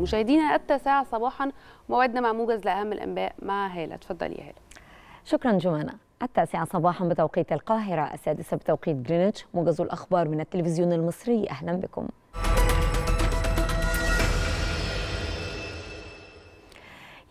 مشاهدينا التاسعة صباحا. موعدنا مع موجز لأهم الأنباء مع هالة. اتفضلي يا هالة. شكرا جمانة التاسعة صباحا بتوقيت القاهرة. السادسة بتوقيت جرينتش موجز الأخبار من التلفزيون المصري. أهلا بكم.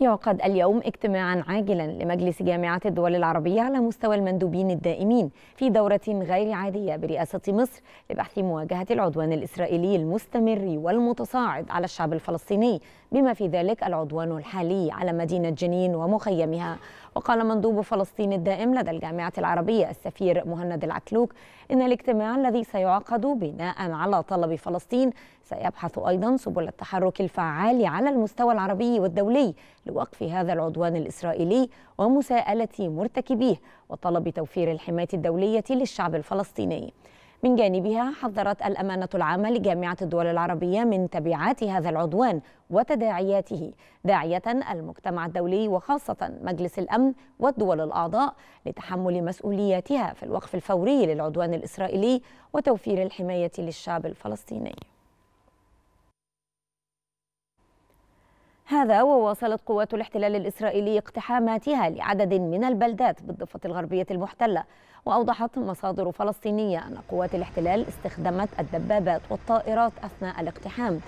يعقد اليوم اجتماعا عاجلا لمجلس جامعة الدول العربية على مستوى المندوبين الدائمين في دورة غير عادية برئاسة مصر لبحث مواجهة العدوان الإسرائيلي المستمر والمتصاعد على الشعب الفلسطيني بما في ذلك العدوان الحالي على مدينة جنين ومخيمها. وقال مندوب فلسطين الدائم لدى الجامعة العربية السفير مهند العتلوك إن الاجتماع الذي سيعقد بناء على طلب فلسطين سيبحث أيضا سبل التحرك الفعال على المستوى العربي والدولي لوقف هذا العدوان الإسرائيلي ومساءلة مرتكبيه وطلب توفير الحماية الدولية للشعب الفلسطيني. من جانبها حذرت الأمانة العامة لجامعة الدول العربية من تبعات هذا العدوان وتداعياته داعية المجتمع الدولي وخاصة مجلس الأمن والدول الأعضاء لتحمل مسؤولياتها في الوقف الفوري للعدوان الإسرائيلي وتوفير الحماية للشعب الفلسطيني. هذا وواصلت قوات الاحتلال الإسرائيلي اقتحاماتها لعدد من البلدات بالضفة الغربية المحتلة وأوضحت مصادر فلسطينية أن قوات الاحتلال استخدمت الدبابات والطائرات أثناء الاقتحام.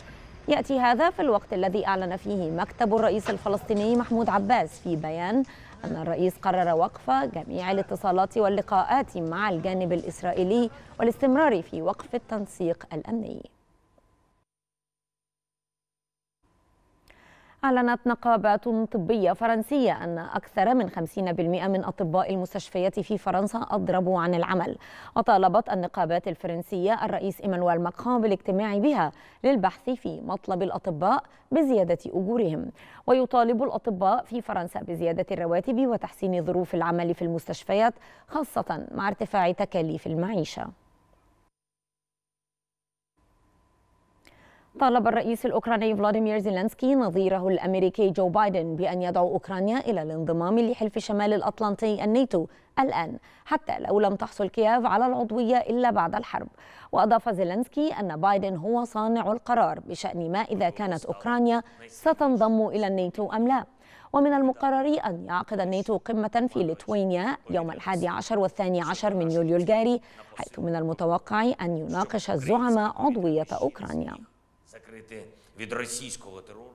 يأتي هذا في الوقت الذي أعلن فيه مكتب الرئيس الفلسطيني محمود عباس في بيان أن الرئيس قرر وقف جميع الاتصالات واللقاءات مع الجانب الإسرائيلي والاستمرار في وقف التنسيق الأمني. أعلنت نقابات طبية فرنسية أن أكثر من 50% من أطباء المستشفيات في فرنسا أضربوا عن العمل. وطالبت النقابات الفرنسية الرئيس إيمانويل ماكرون بالاجتماع بها للبحث في مطلب الأطباء بزيادة أجورهم. ويطالب الأطباء في فرنسا بزيادة الرواتب وتحسين ظروف العمل في المستشفيات خاصة مع ارتفاع تكاليف المعيشة. طالب الرئيس الأوكراني فلاديمير زيلينسكي نظيره الأمريكي جو بايدن بأن يدعو أوكرانيا إلى الانضمام لحلف شمال الأطلنطي الناتو الآن حتى لو لم تحصل كييف على العضوية إلا بعد الحرب. وأضاف زيلينسكي أن بايدن هو صانع القرار بشأن ما إذا كانت أوكرانيا ستنضم إلى الناتو أم لا. ومن المقرر أن يعقد الناتو قمة في ليتوانيا يوم الحادي عشر والثاني عشر من يوليو الجاري حيث من المتوقع أن يناقش الزعماء عضوية أوكرانيا. Від російського терору.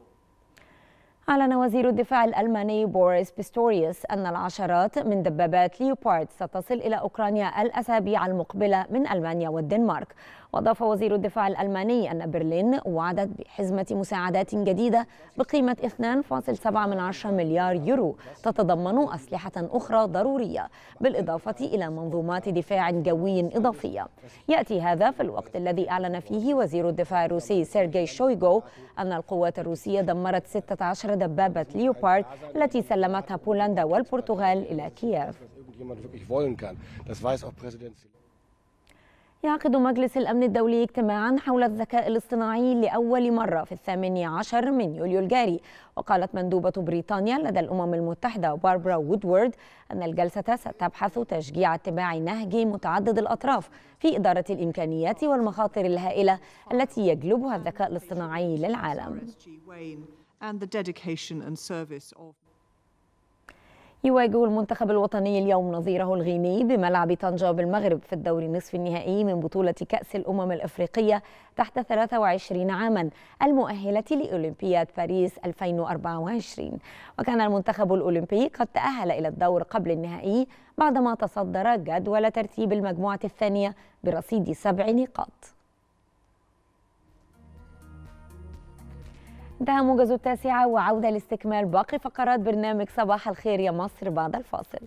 أعلن وزير الدفاع الألماني بوريس بيستوريوس أن العشرات من دبابات ليوبارد ستصل إلى أوكرانيا الأسابيع المقبلة من ألمانيا والدنمارك. وأضاف وزير الدفاع الألماني أن برلين وعدت بحزمة مساعدات جديدة بقيمة 2.7 مليار يورو تتضمن أسلحة أخرى ضرورية بالإضافة إلى منظومات دفاع جوي إضافية. يأتي هذا في الوقت الذي أعلن فيه وزير الدفاع الروسي سيرجي شويغو أن القوات الروسية دمرت 16 دبابة ليوبارد التي سلمتها بولندا والبرتغال إلى كييف. يعقد مجلس الأمن الدولي اجتماعا حول الذكاء الاصطناعي لأول مرة في الثامن عشر من يوليو الجاري. وقالت مندوبة بريطانيا لدى الأمم المتحدة باربرا وودورد أن الجلسة ستبحث تشجيع اتباع نهج متعدد الأطراف في إدارة الإمكانيات والمخاطر الهائلة التي يجلبها الذكاء الاصطناعي للعالم. يواجه المنتخب الوطني اليوم نظيره الغيني بملعب طنجة بالمغرب في الدور نصف النهائي من بطولة كأس الأمم الأفريقية تحت 23 عاما المؤهلة لأولمبياد باريس 2024 وكان المنتخب الأولمبي قد تأهل إلى الدور قبل النهائي بعدما تصدر جدول ترتيب المجموعة الثانية برصيد سبع نقاط. انتهى موجز التاسعة وعودة لاستكمال باقي فقرات برنامج صباح الخير يا مصر بعد الفاصل.